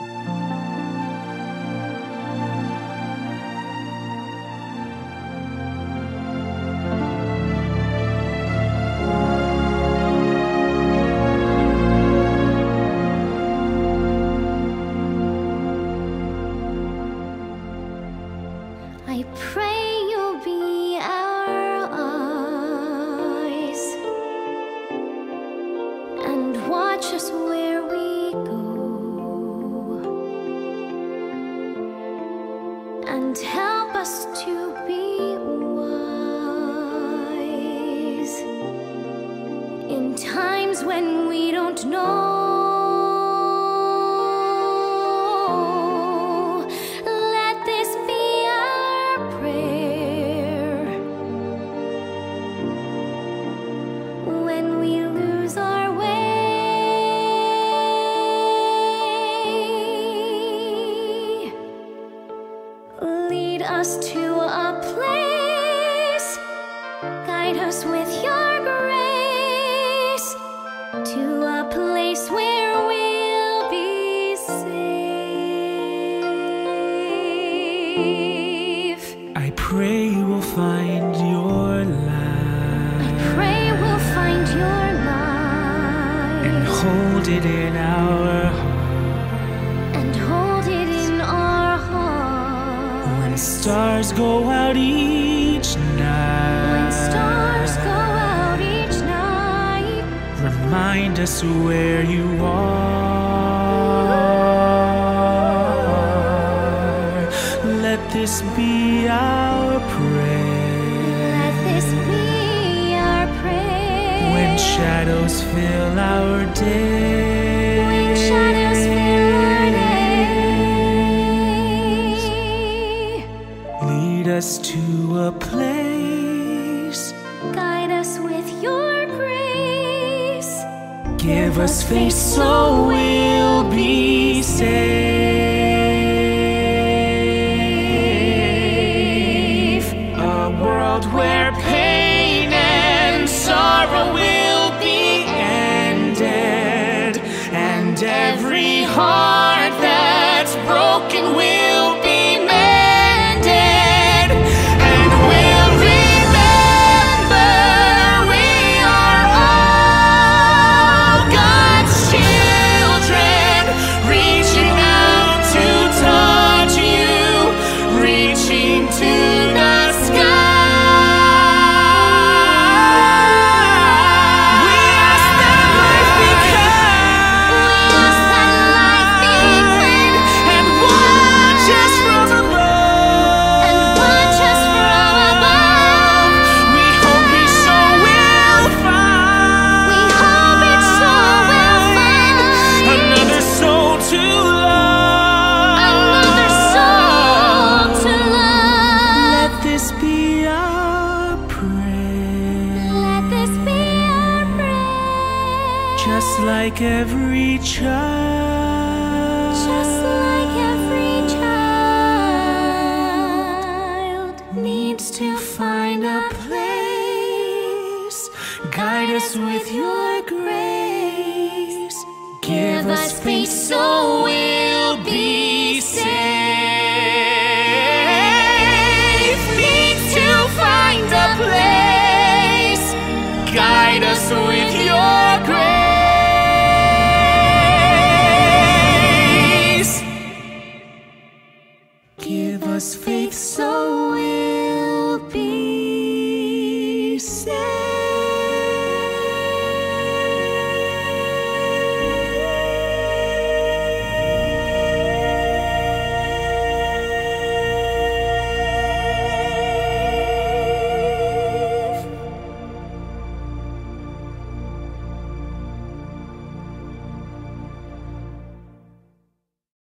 I when we don't know. Us to a place, guide us with your grace to a place where we'll be safe. I pray we'll find your light I Pray we'll find your light and hold it in our heart. Stars go out each night, When stars go out each night, remind us where you are. Let this be our prayer. let this be our prayer. When shadows fill our day. Lead us to a place. Guide us with your grace. Give us faith so we'll like every child. Just like every child needs to find a place. Guide us with your grace. Give us faith so we'll be safe.